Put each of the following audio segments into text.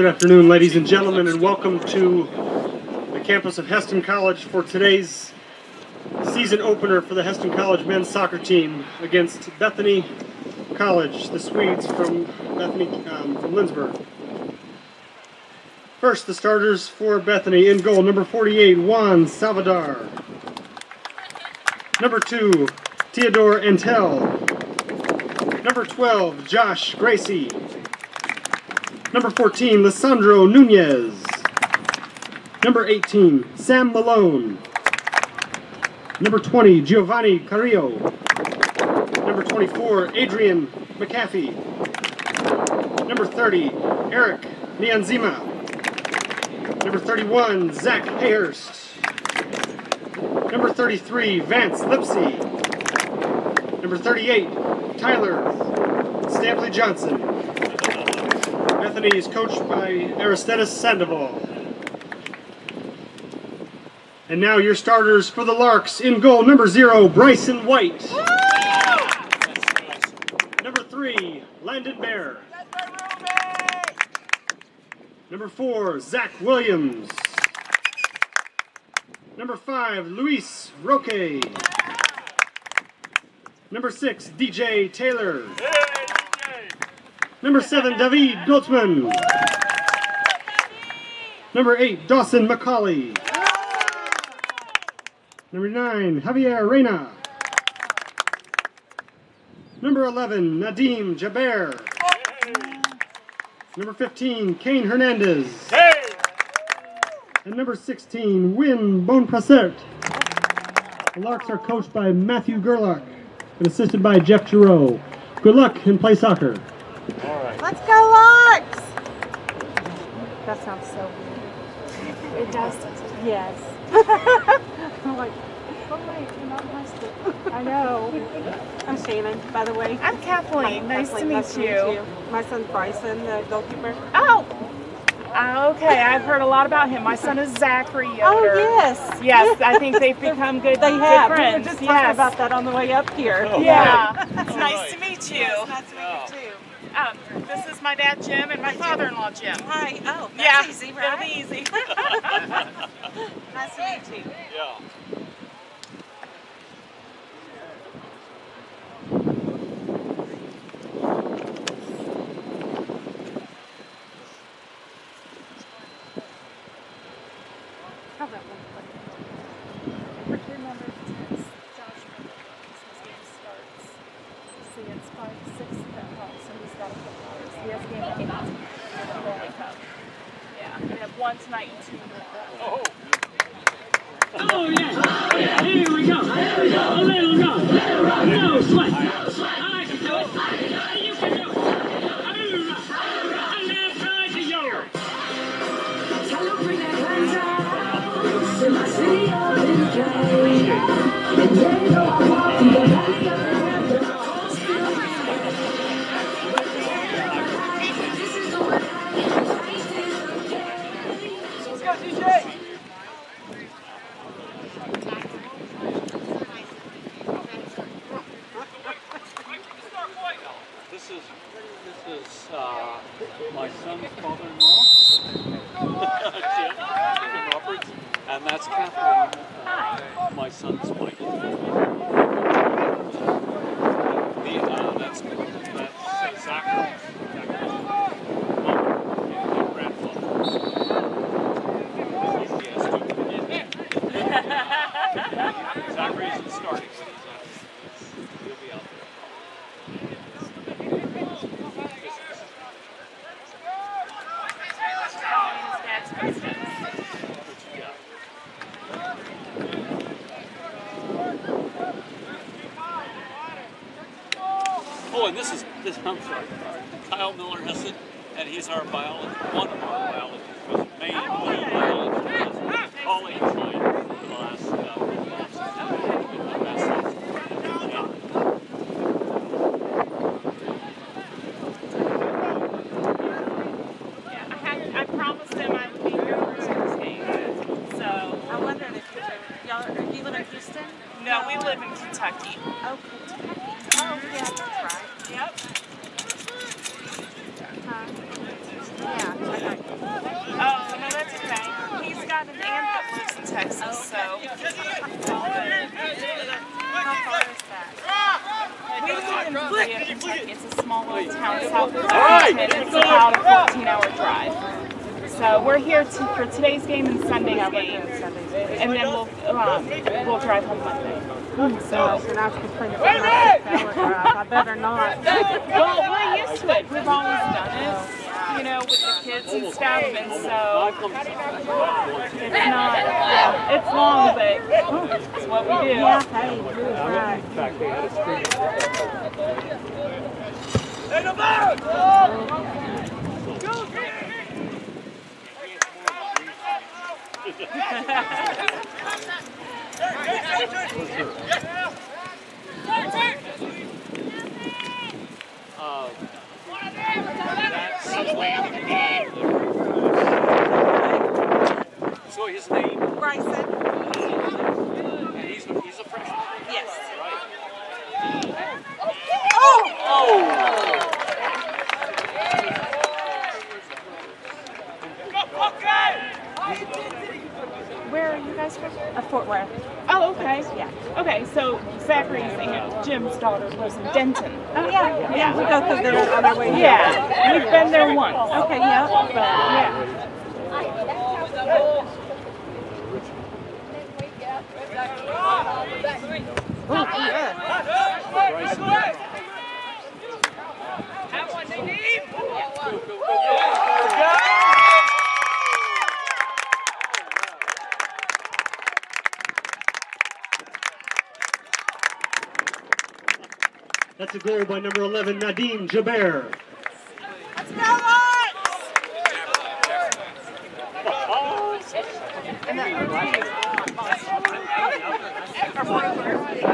Good afternoon, ladies and gentlemen, and welcome to the campus of Hesston College for today's season opener for the Hesston College men's soccer team against Bethany College, the Swedes from Bethany um, from Lindsborg. First, the starters for Bethany in goal: number 48, Juan Salvador. Number two, Theodore Antel. Number 12, Josh Gracie. Number 14, Lissandro Nunez. Number 18, Sam Malone. Number 20, Giovanni Carrillo. Number 24, Adrian McAfee. Number 30, Eric Nianzima. Number 31, Zach Hayhurst. Number 33, Vance Lipsy. Number 38, Tyler Stampley Johnson. Bethany is coached by Aristides Sandoval. And now your starters for the Larks in goal, number zero, Bryson White. Number three, Landon Bear. Number four, Zach Williams. Number five, Luis Roque. Number six, DJ Taylor. Number seven, David Goltzman. Number eight, Dawson McCauley. Number nine, Javier Reyna. Number 11, Nadim Jaber. Number 15, Kane Hernandez. And number 16, Win Bonprasert. The Larks are coached by Matthew Gerlach and assisted by Jeff Giroux. Good luck and play soccer. Let's go, Larks! That sounds so weird. It does. Yes. I'm like, oh wait, you're not high school. I know. I'm Shannon, by the way. I'm Kathleen. Nice to Kathleen, meet nice you. My son Bryson, the goalkeeper. Oh, okay. I've heard a lot about him. My son is Zachary Yoder. Oh, yes. Yes, I think they've become good, They good have. We friends. were just talking yes. about that on the way up here. Oh, yeah. It's nice to meet you. Nice to meet you too. Um, this is my dad Jim and my father-in-law Jim. Hi. Oh, that's yeah, easy, it'll be easy. Nice to meet you. How he's our biology, one of our biology, was main biology colleague for the last uh, last season. Yeah. Yeah, I had I promised him I would be here for Christmas game. So I wondered if you y'all are you live in Houston? no, we live in Kentucky. Oh, Kentucky. Oh, yeah, that's right. Yep. Huh? Yeah, I know. got an aunt that lives in Texas, so. How far is that? We live in Brea, Kentucky. It's a small little town south of Washington. It's about a 14 hour drive. So we're here to, for today's game and Sunday's game. And then we'll, um, we'll drive home Monday. So, and I was complaining about my six hour drive. I better not. Well, we're used to it. We've always done it, you know, with the kids and stuff. And so it's not, yeah, it's long, but it's what we do. Yeah, hey, you're right. In fact, they had a screen. Uh, So his name, Bryson. and he's, he's a freshman. Yes. Where are you guys from? A Fort Worth. Oh, okay. Yeah. Okay, so Zachary's aunt, Jim's daughter, lives in Denton. Oh, yeah. Yeah, we go through there on our way here. Yeah, we've been there once. Okay, yeah. But yeah. Oh, yeah. That's a goal by number 11, Nadim Jaber. Nice.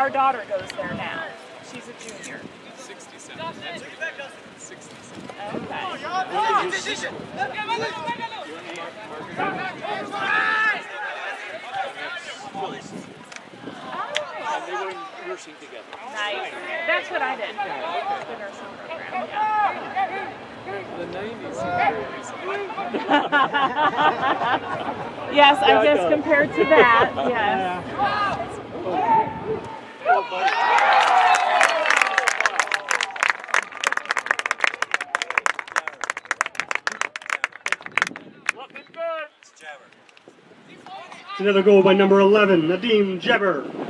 Our daughter goes there now. She's a junior. 67. Okay. And they were in nursing together. Nice. That's what I did. The nursing program. Yeah. The 90s Yes, I just compared to that. Yes. It's another goal by number 11, Nadim Jaber.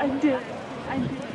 I did. I did.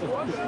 And his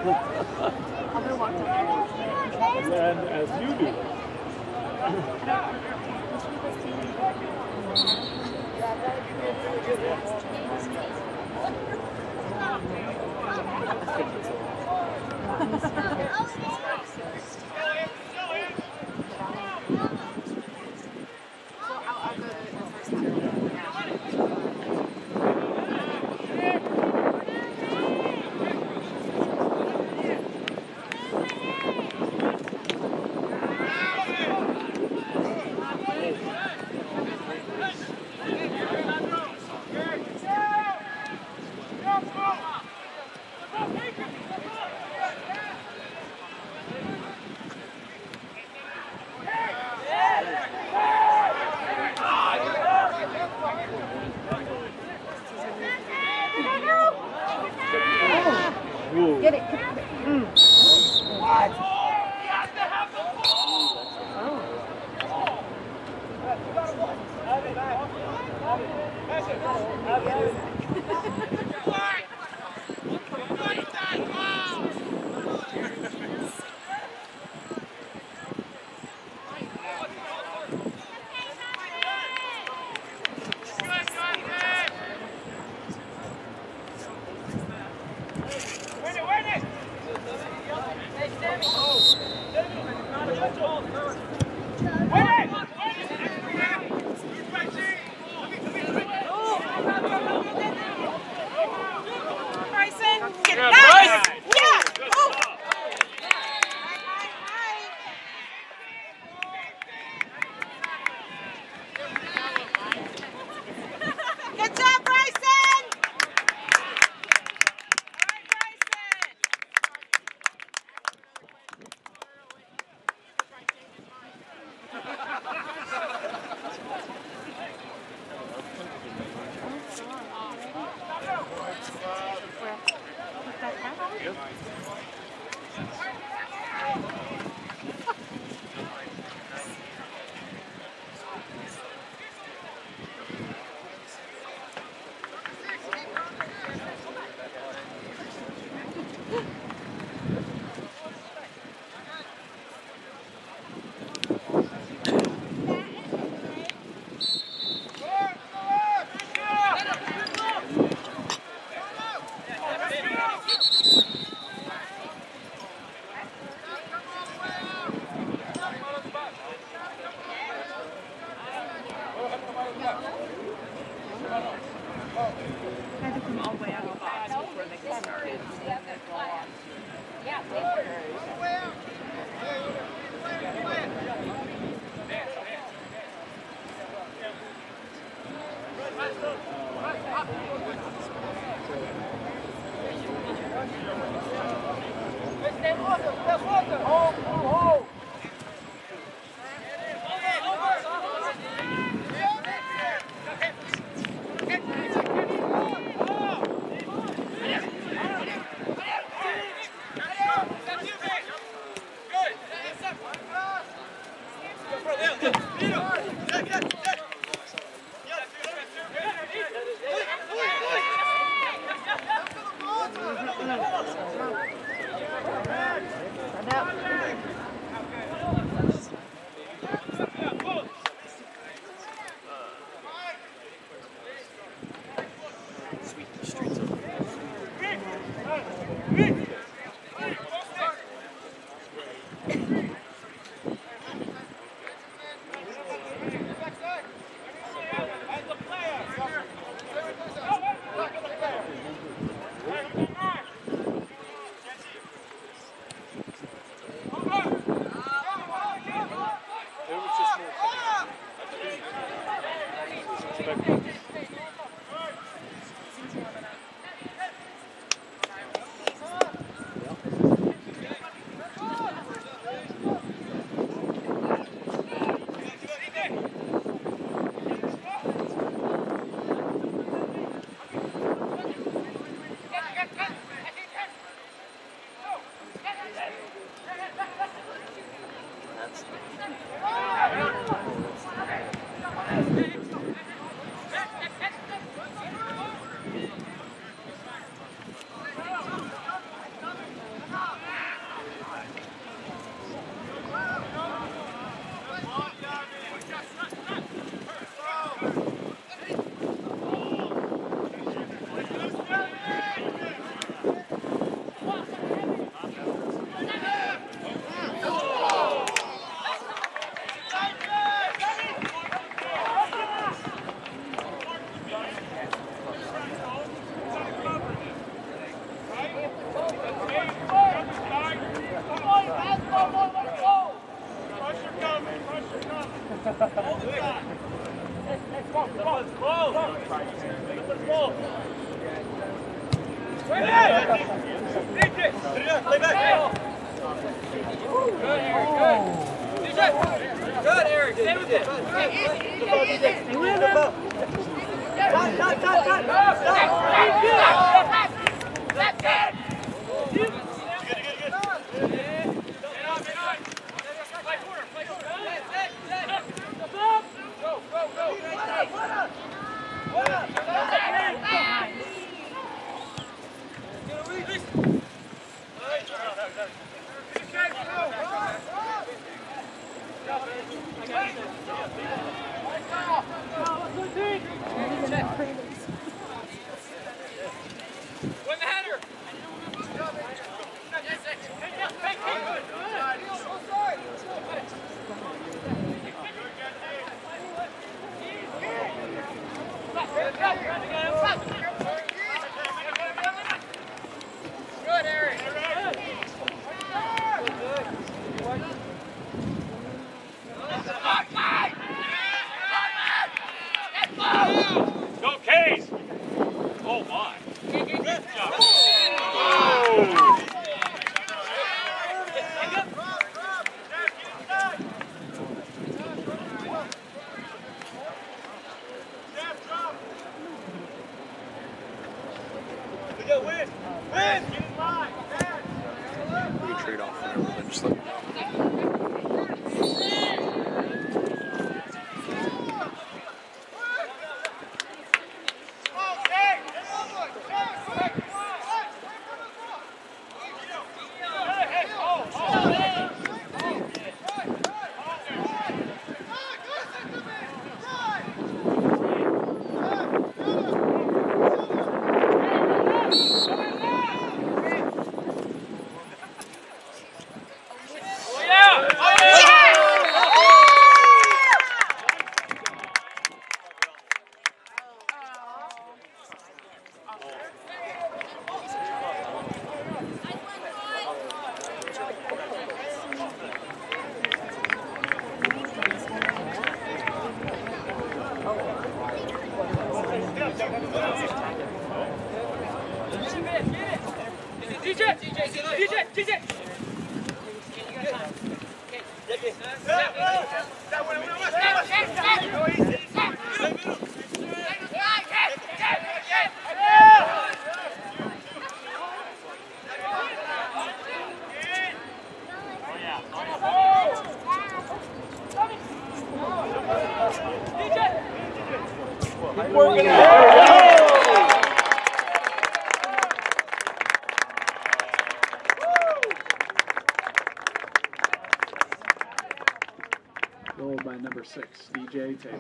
six, DJ Tate.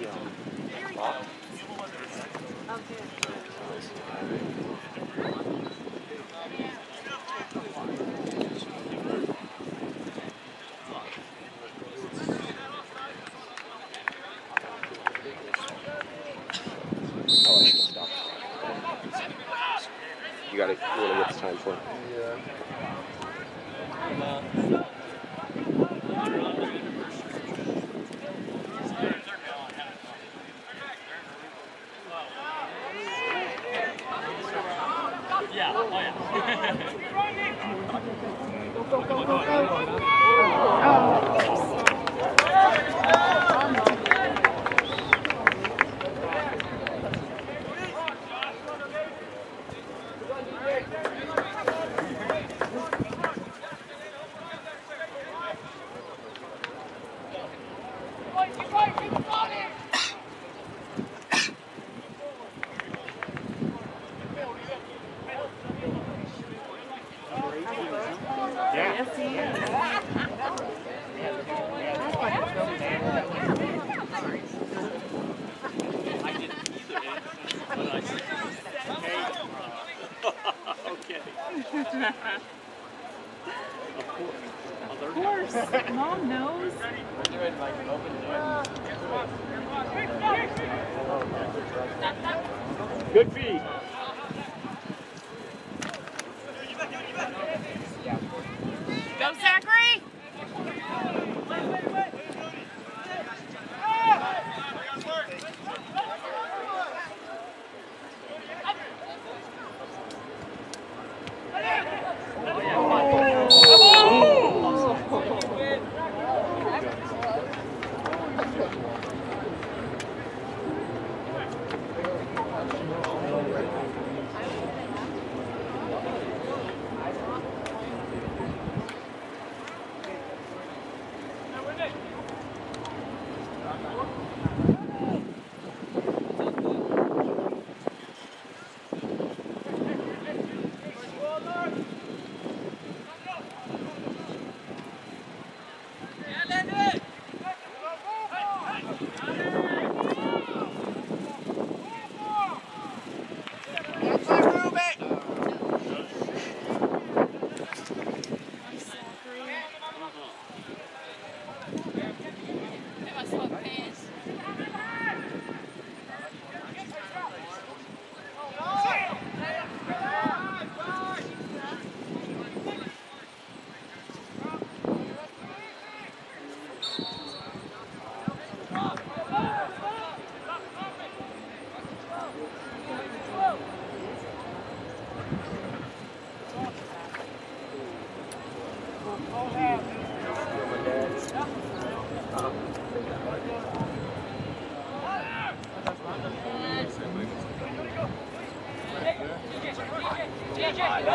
Good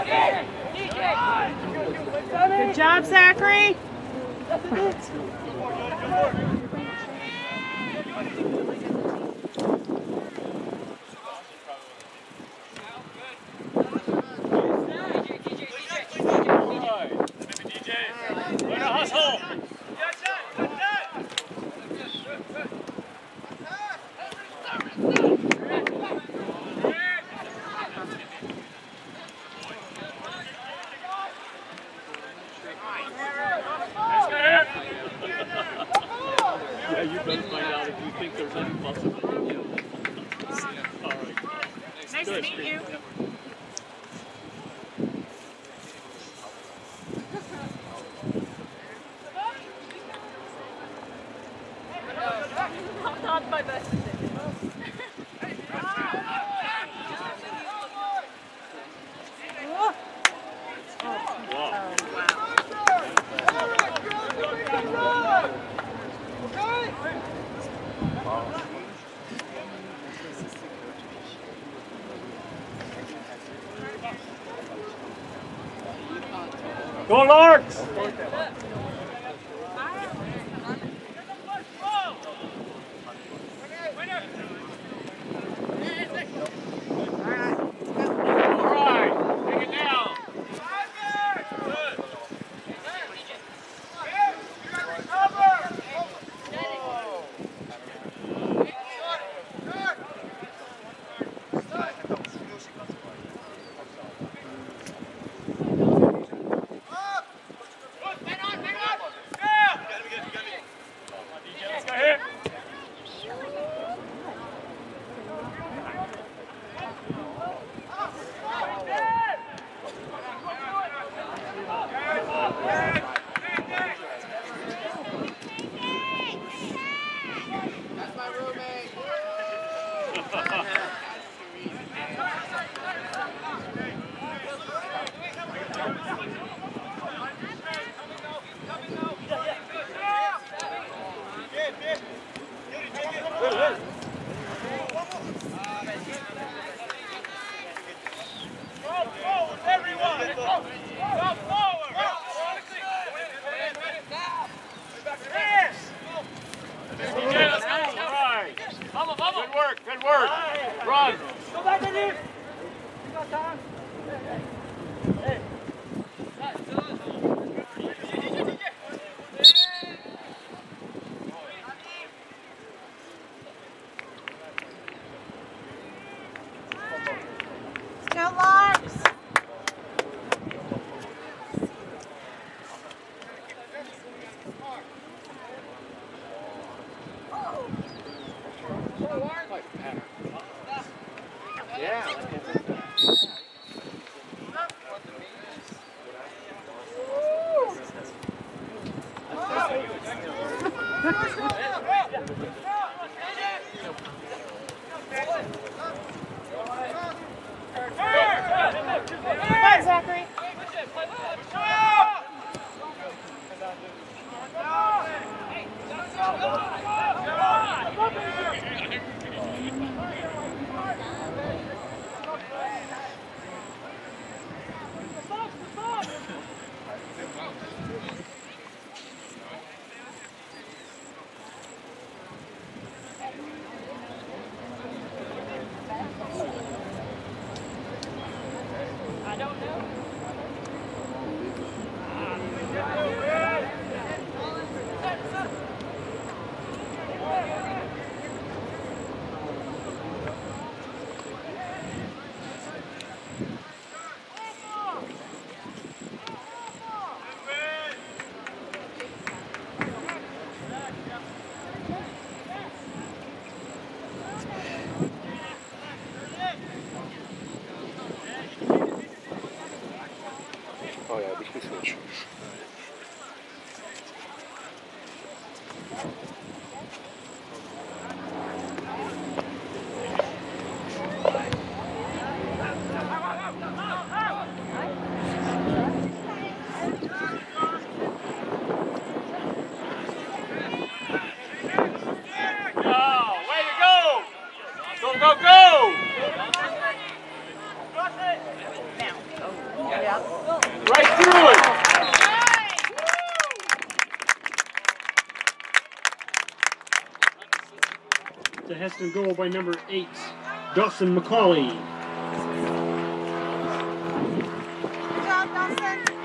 Go, Larks! Hesston goal by number eight, Dawson McCauley. Good job, Dawson.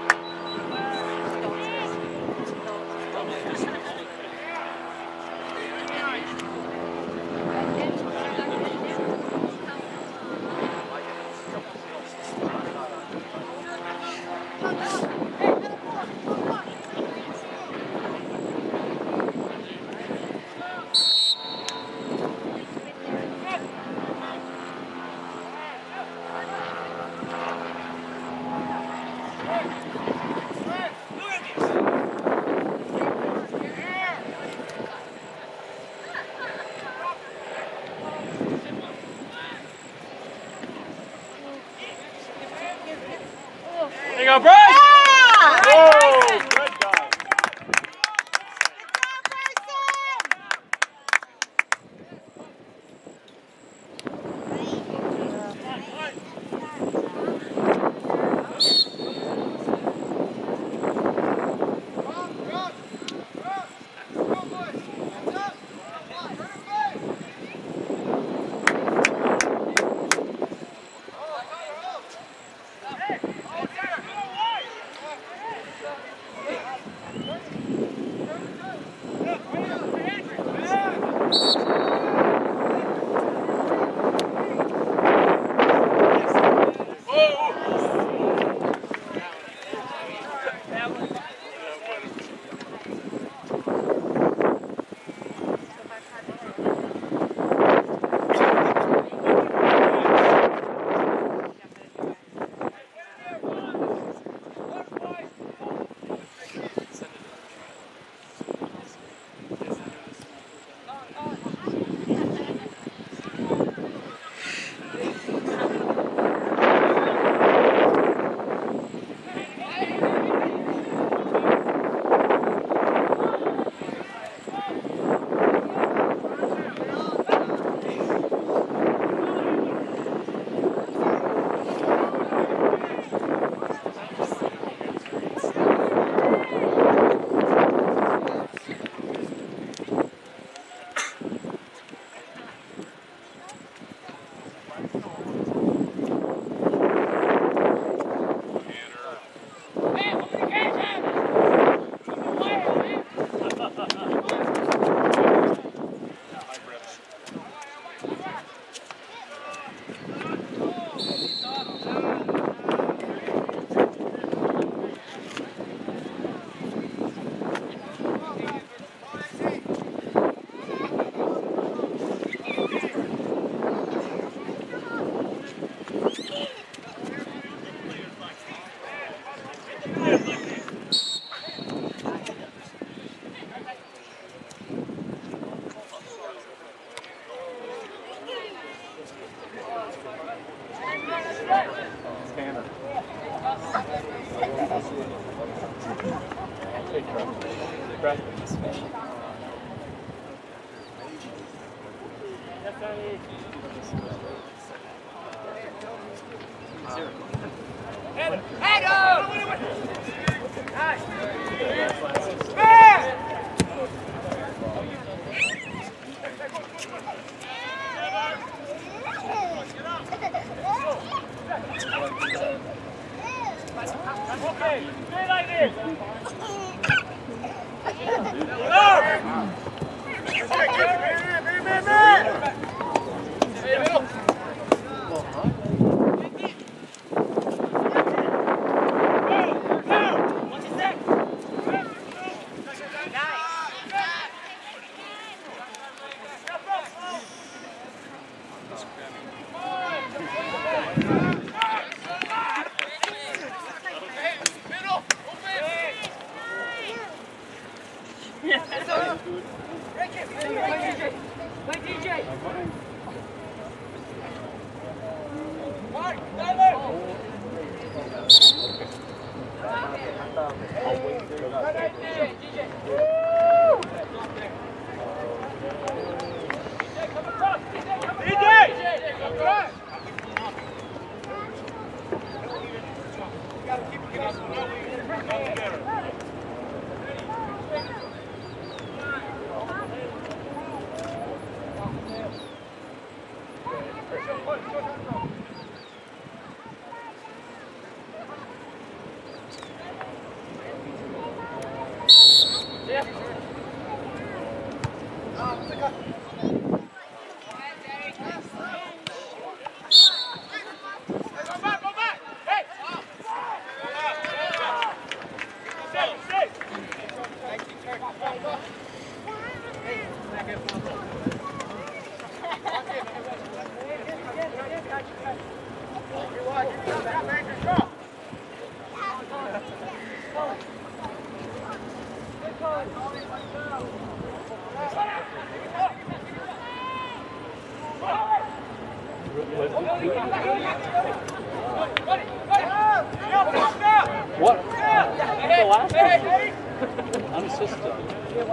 What? The last one. Unassisted.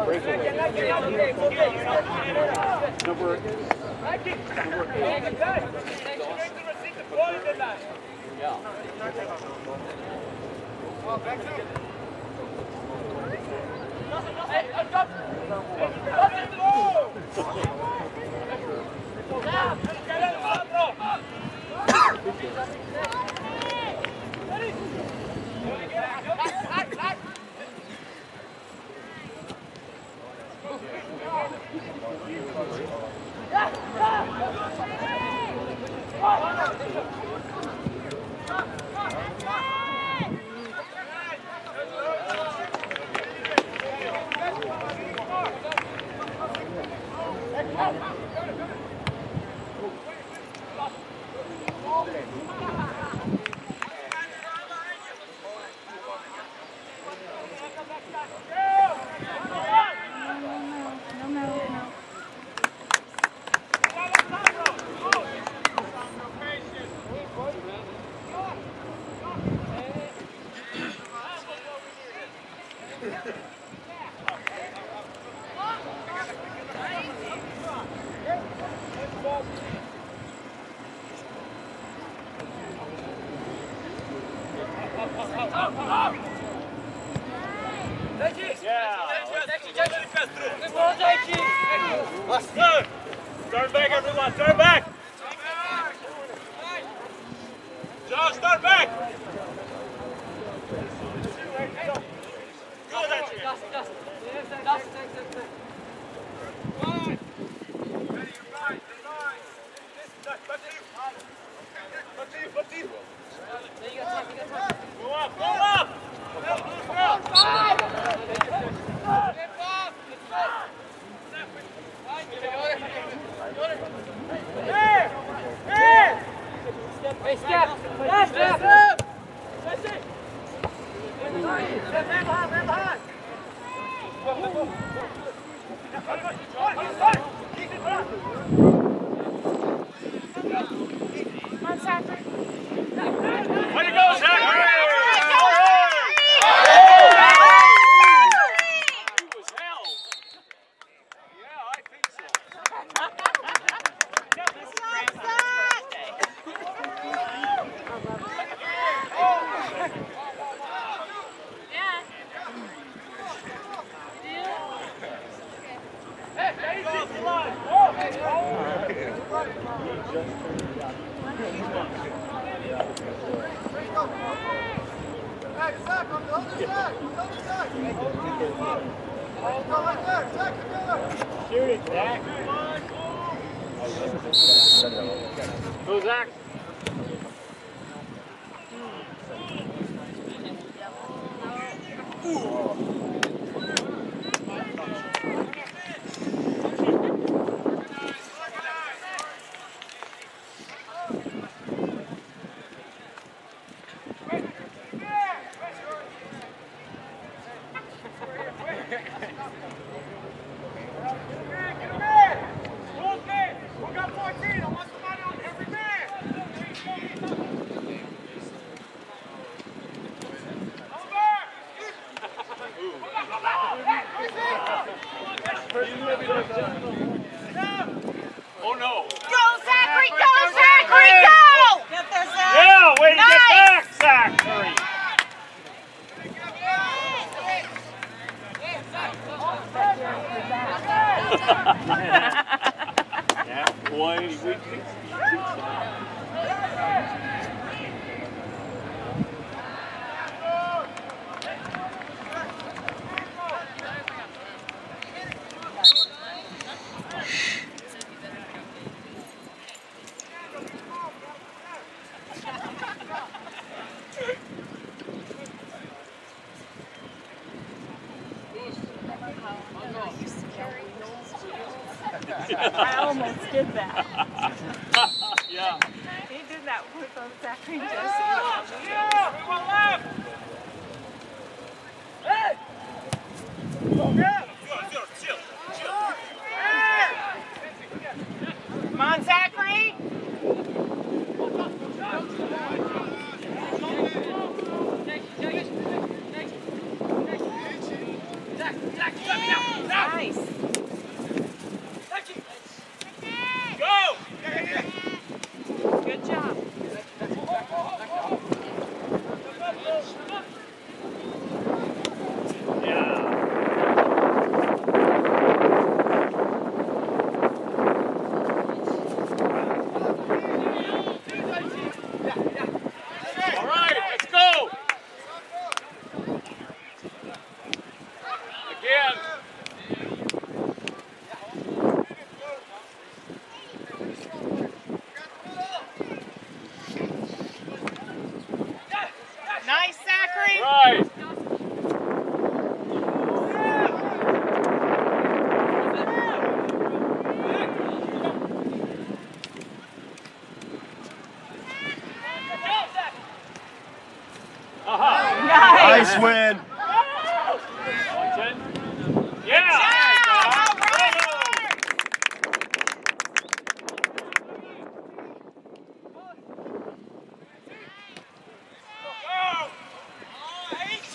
Breakaway. Number, number eight. Yeah. Yeah!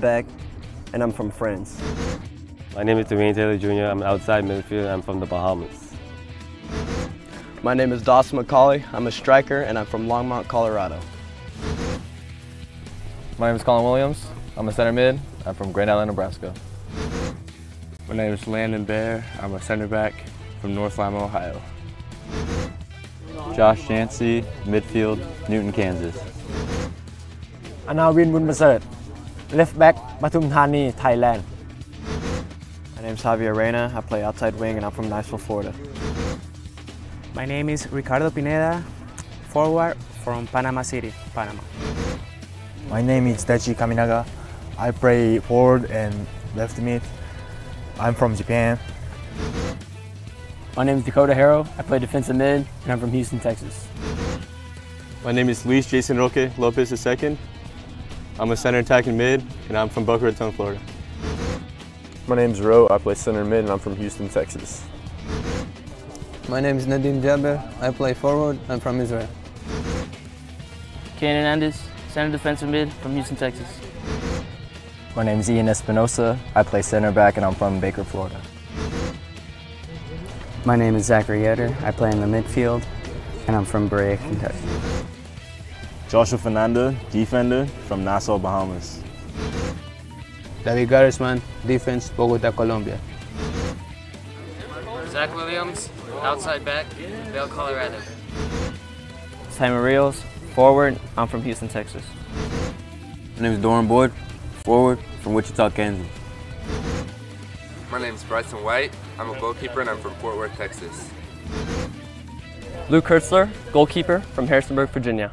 Back, and I'm from France. My name is Dwayne Taylor Jr. I'm outside midfield. I'm from the Bahamas. My name is Dawson McCauley. I'm a striker and I'm from Longmont, Colorado. My name is Colin Williams. I'm a center mid. I'm from Grand Island, Nebraska. My name is Landon Bear. I'm a center back from North Lima, Ohio. Josh Yancey, midfield, Newton, Kansas. Anawin Bunmaset, left back, Pathum Thani, Thailand. My name is Javier Reyna. I play outside wing and I'm from Niceville, Florida. My name is Ricardo Pineda, forward from Panama City, Panama. My name is Dachi Kaminaga. I play forward and left mid. I'm from Japan. My name is Dakota Harrow. I play defensive mid, and I'm from Houston, Texas. My name is Luis Jason Roque Lopez II. I'm a center attacking mid, and I'm from Boca Raton, Florida. My name is Ro. I play center mid, and I'm from Houston, Texas. My name is Nadim Jaber. I play forward. I'm from Israel. Ken Hernandez, center defensive mid from Houston, Texas. My name is Ian Espinosa. I play center back and I'm from Baker, Florida. My name is Zachary Yetter. I play in the midfield and I'm from Berea, Kentucky. Joshua Fernanda, defender from Nassau, Bahamas. David Garisman, defense, Bogota, Colombia. Zach Williams, outside back, Bell, Colorado. Simon Rios, forward. I'm from Houston, Texas. My name is Doran Boyd, forward from Wichita, Kansas. My name is Bryson White. I'm a goalkeeper and I'm from Fort Worth, Texas. Luke Kurtzler, goalkeeper from Harrisonburg, Virginia.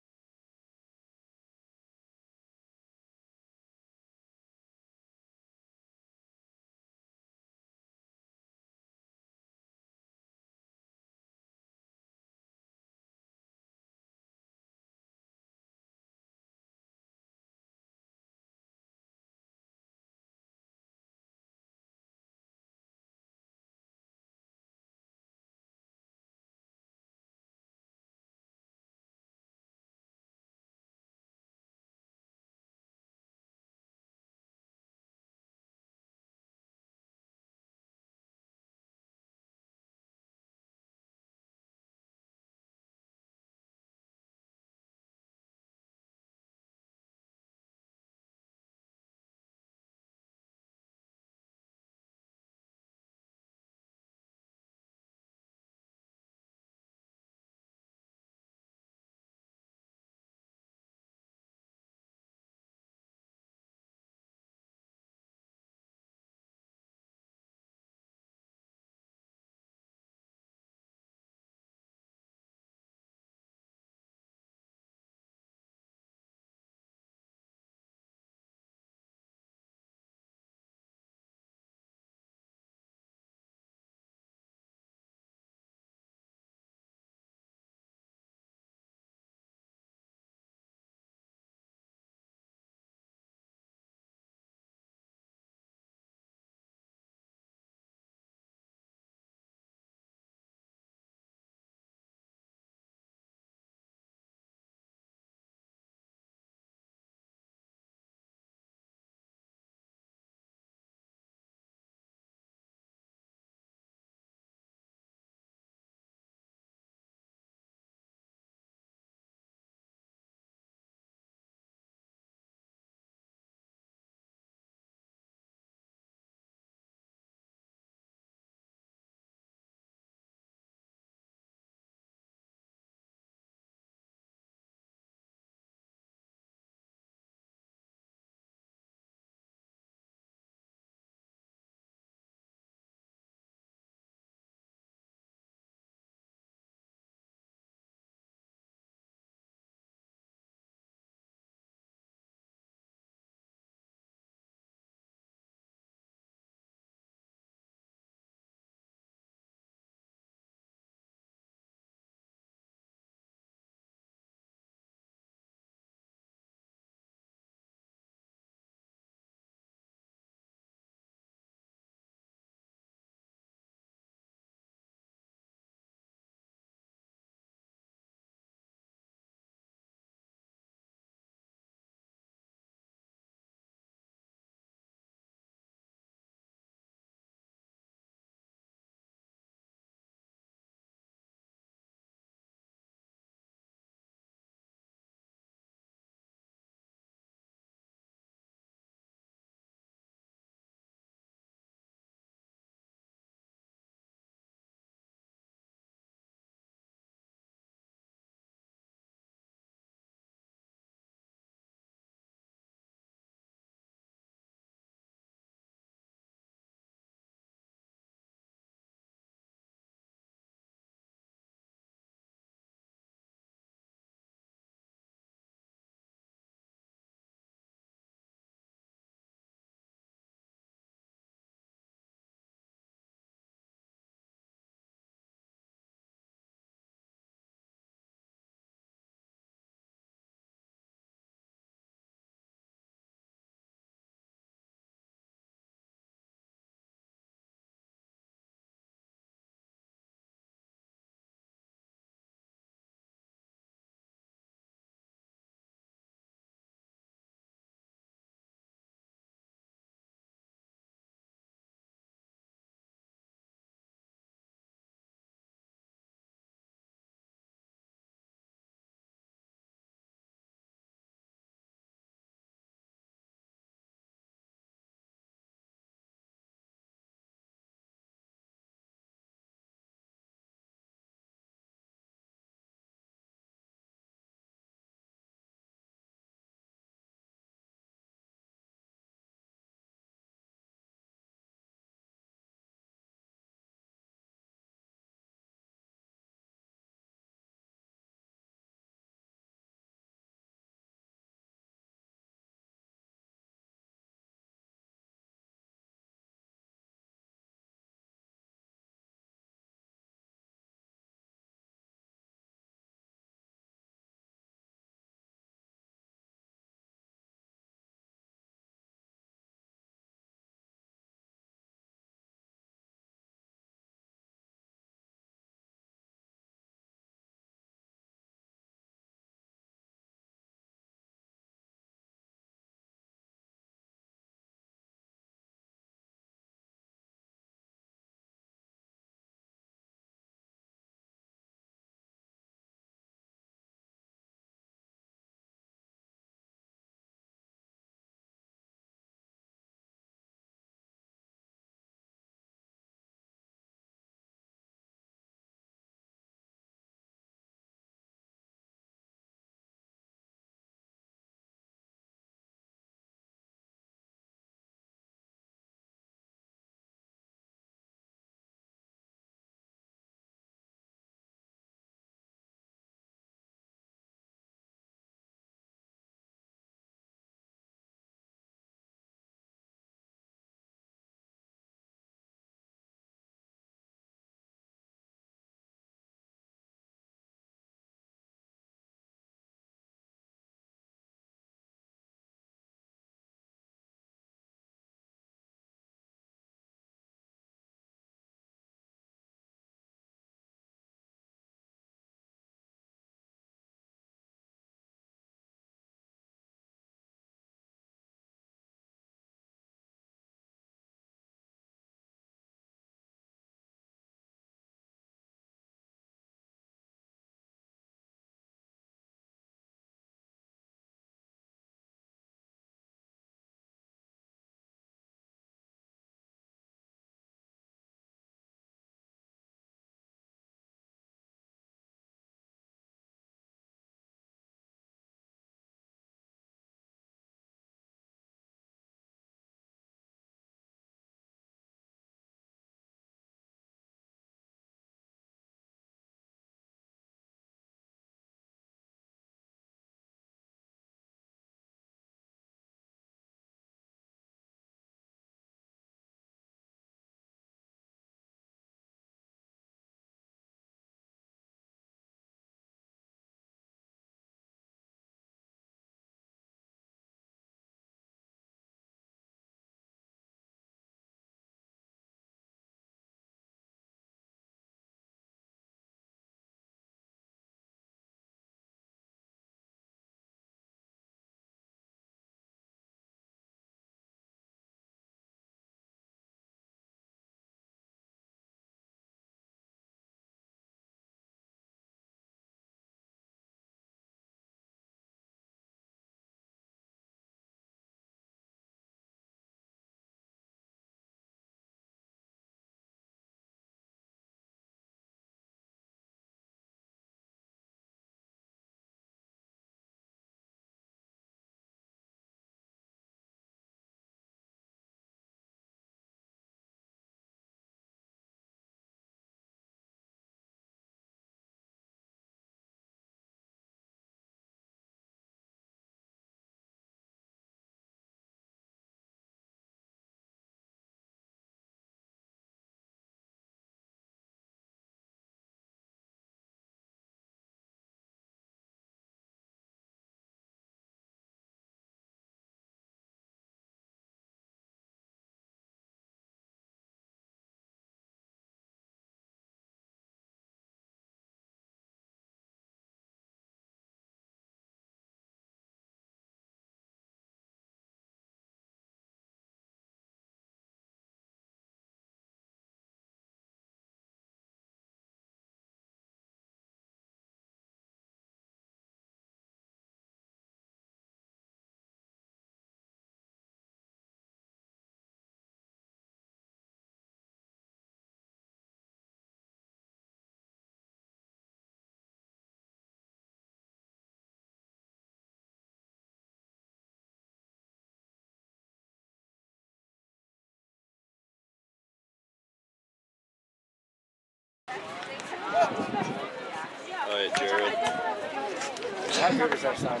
That goes our side,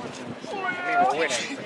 I mean, we're winning.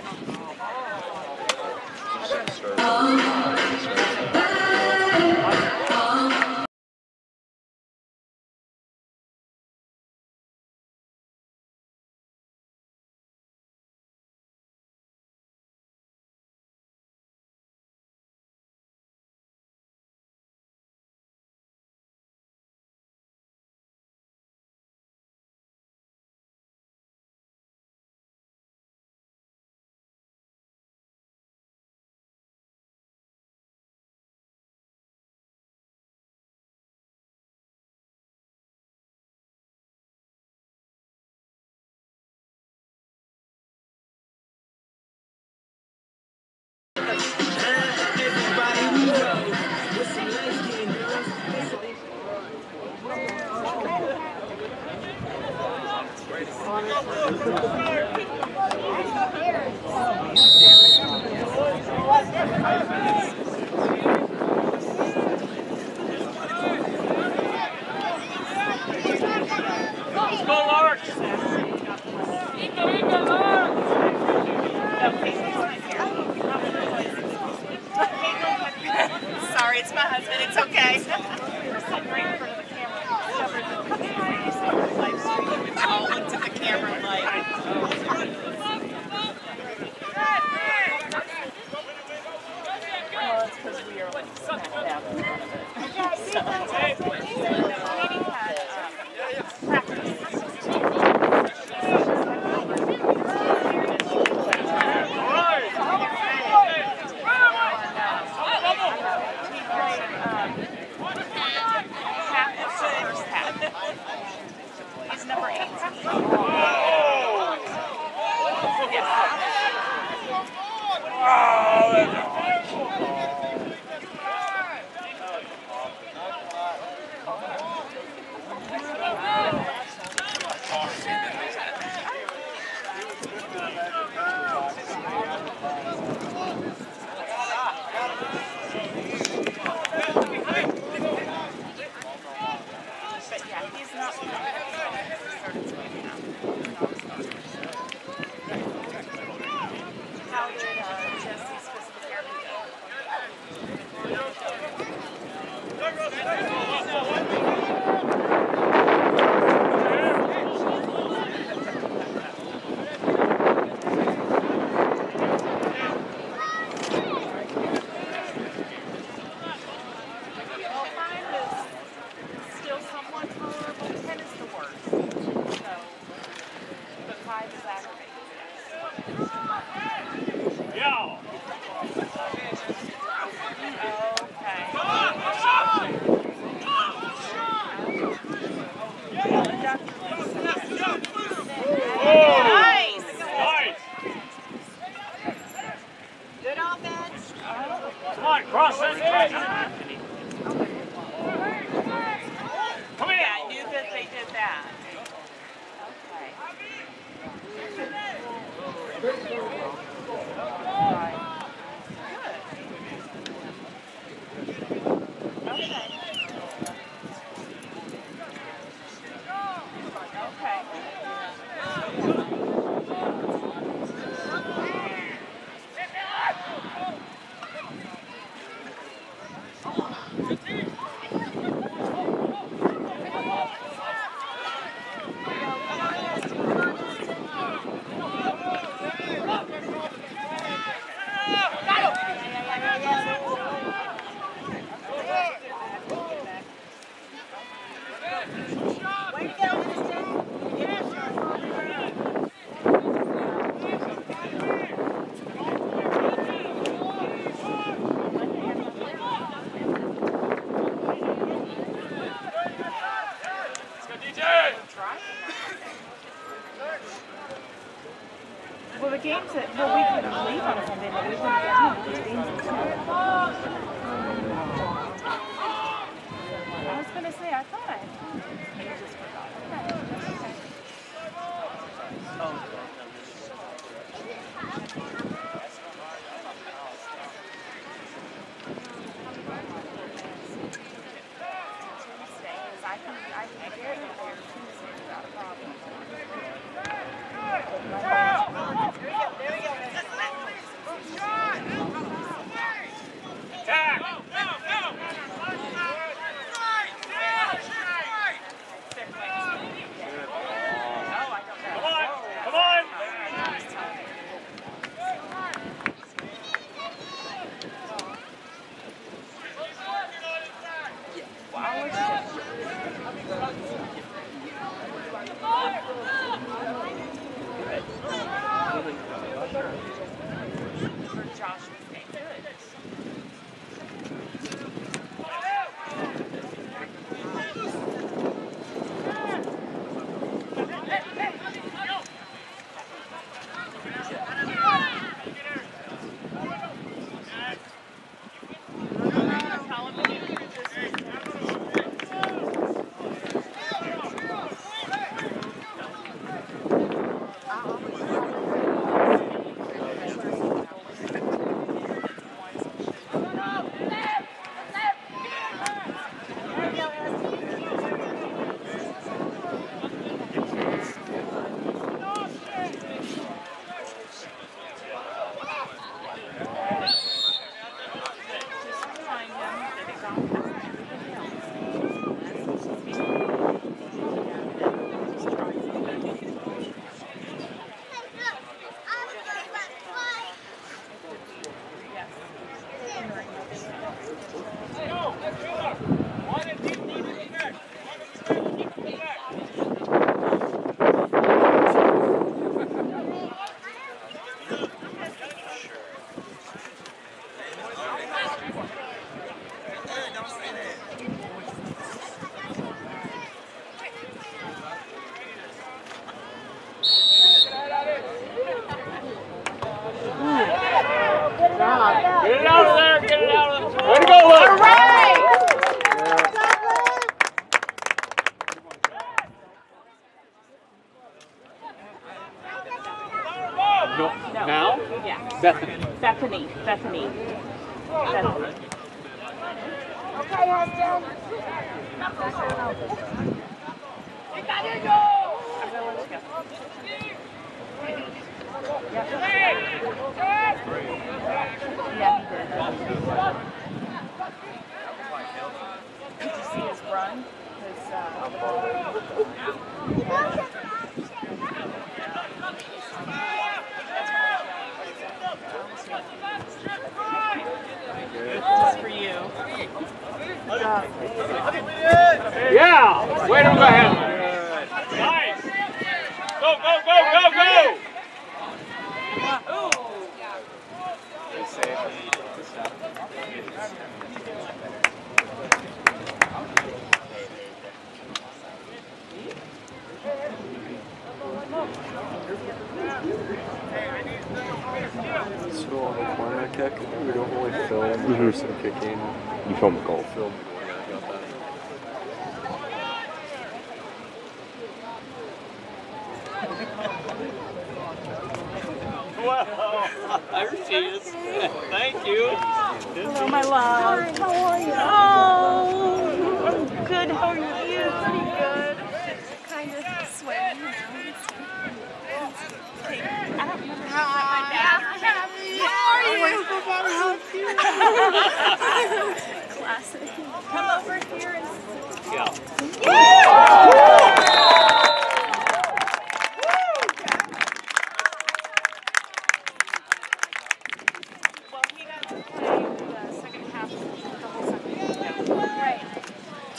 Bethany, Bethany.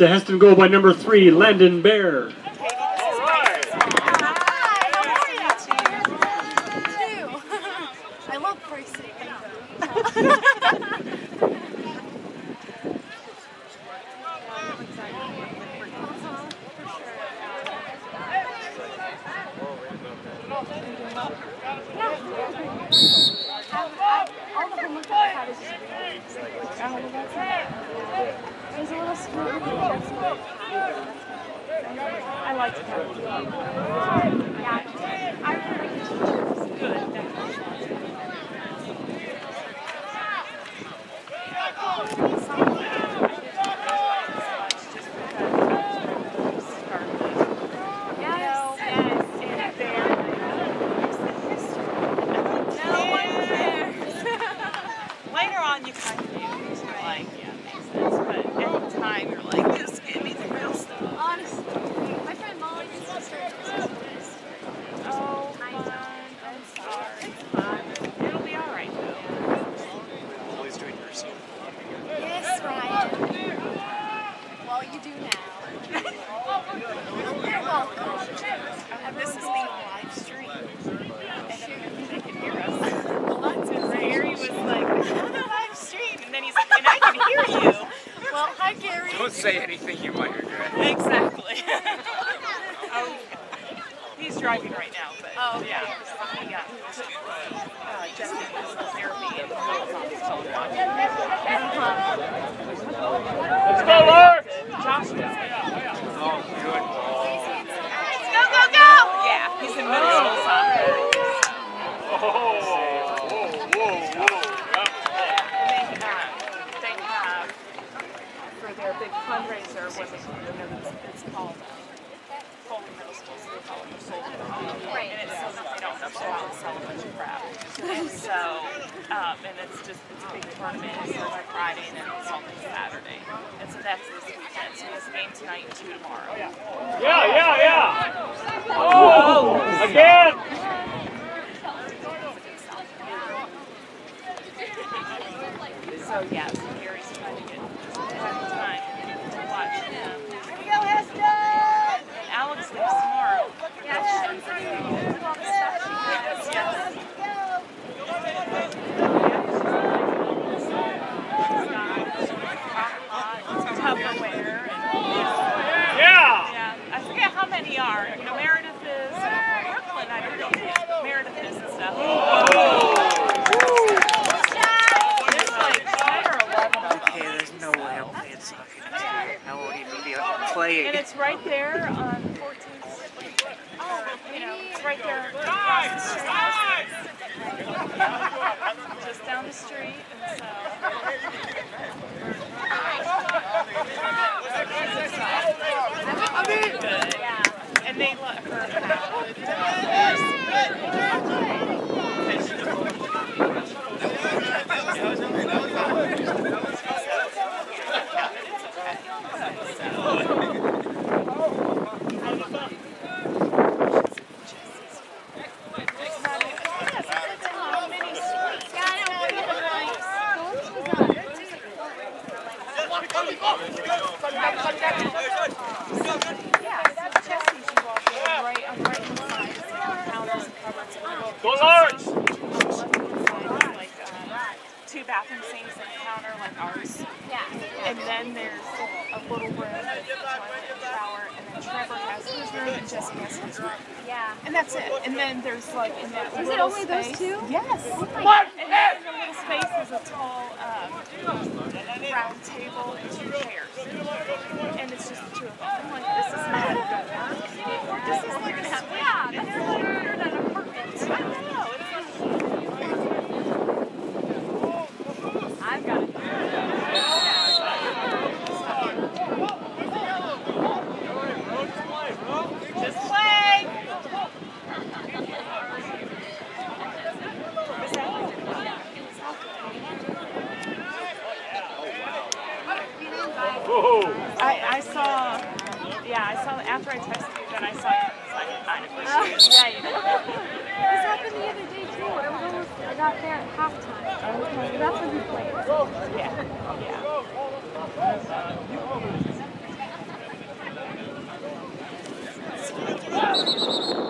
Nebraska has to go by number three, Landon Bear. Go large! Two bathroom sinks and a counter like ours. Yeah. And then there's a little room with a and shower, and then Trevor has his room and Jesse has his room. Yeah. And that's it. And then there's like in that Is it little only those two? Yes. Oh my and then in the little space is a tall um, round table and two chairs. And it's just the two of them. I'm like, this is not gonna work. This is like a yeah, that's like an apartment. I don't know. It's like I've got it. Just play. I, I saw, yeah, I saw after I texted you, then I saw it. Like, I know. Oh. yeah, you know. This happened the other day too. I was almost, I got there at halftime. That's when he played. Yeah, yeah.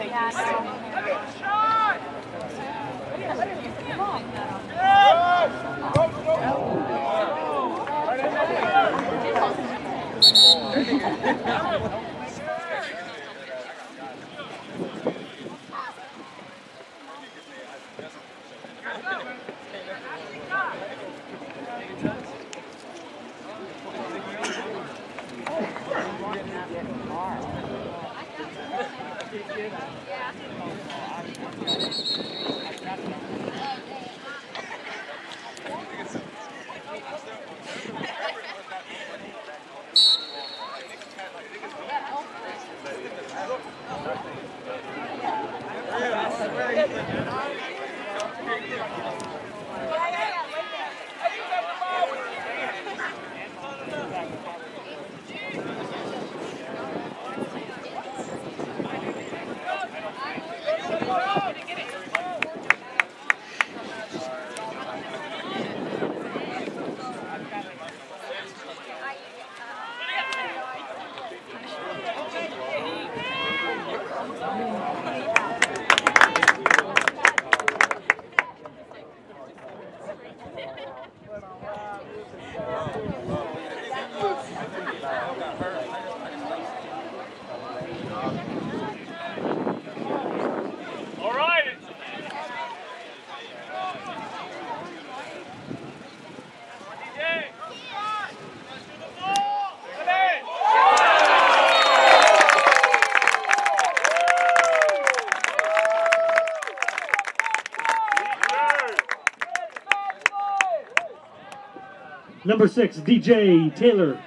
Thank you so much. All right. Number six, DJ Taylor.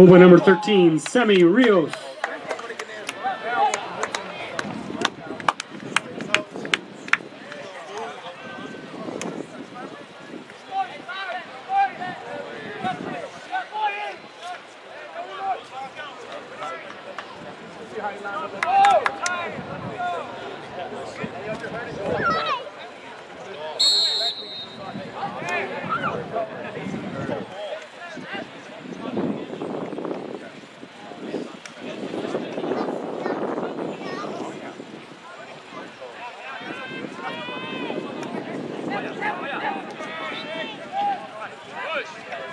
Goal by number 13, Semi Rios. Push.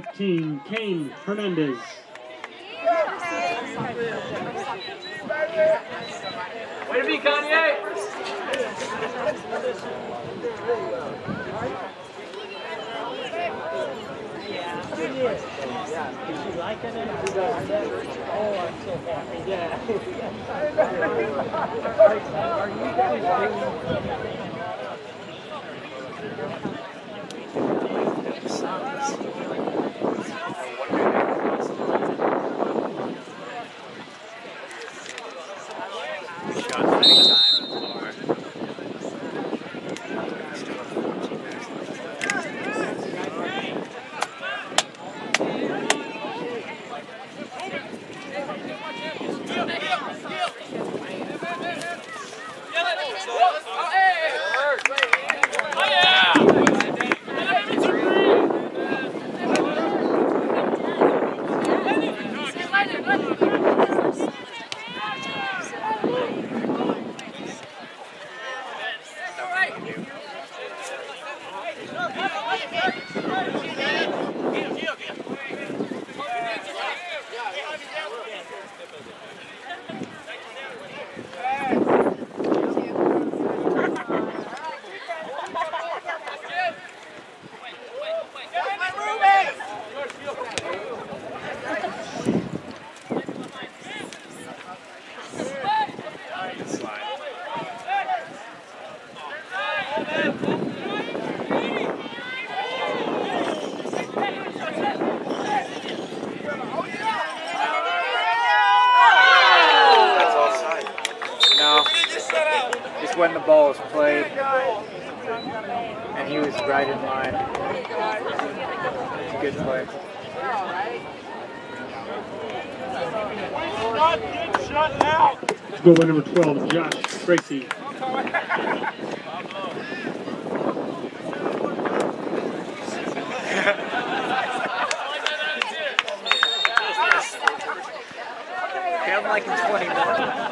15, Kane Hernandez. Way to be, Kanye! Yeah. Did you like it? Oh, I'm so happy. Yeah. Are you guys doing... Right in line. It's a good play. Let's go by number 12, Josh Tracy. I'm like in 21.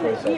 Thank you.